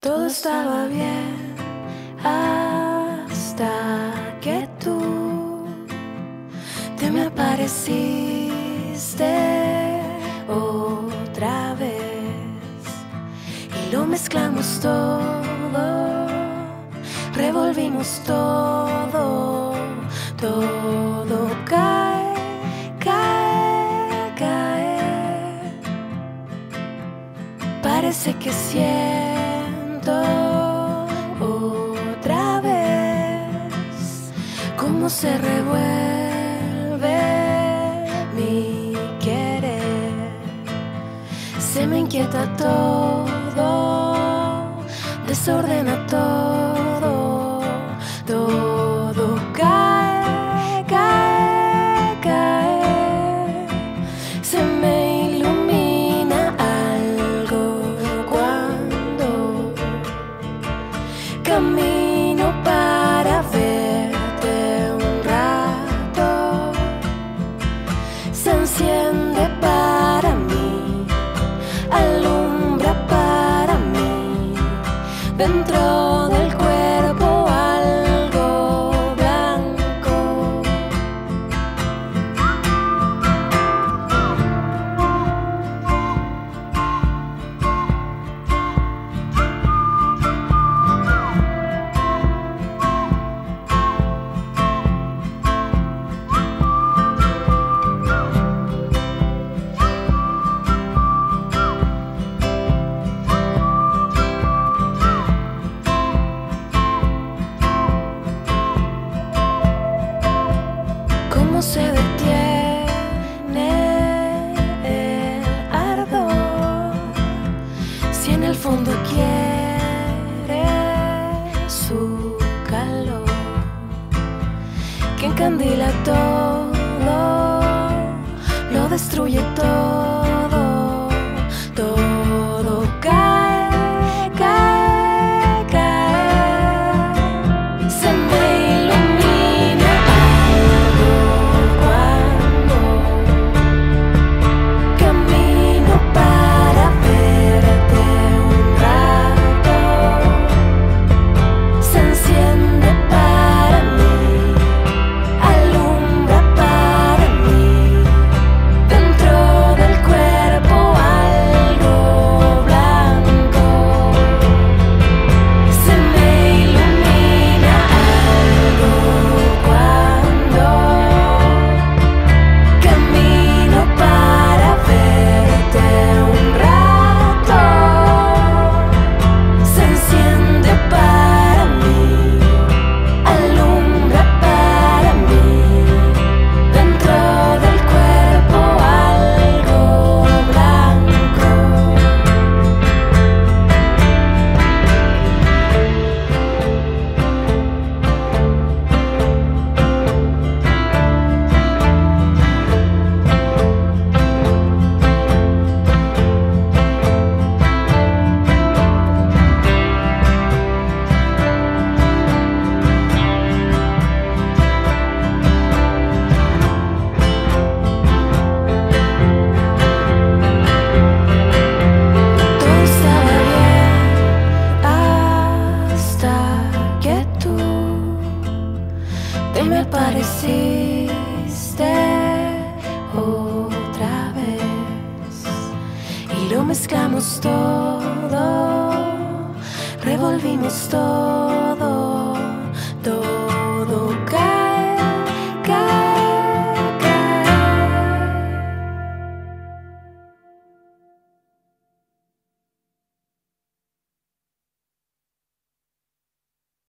Todo estaba bien hasta que tú te me apareciste otra vez y lo mezclamos todo, revolvimos todo, todo cae, cae, cae. Parece que siempre se revuelve mi querer. Se me inquieta todo, desordena todo. dentro. destruje to. apareciste otra vez y lo mezclamos todo, revolvimos todo.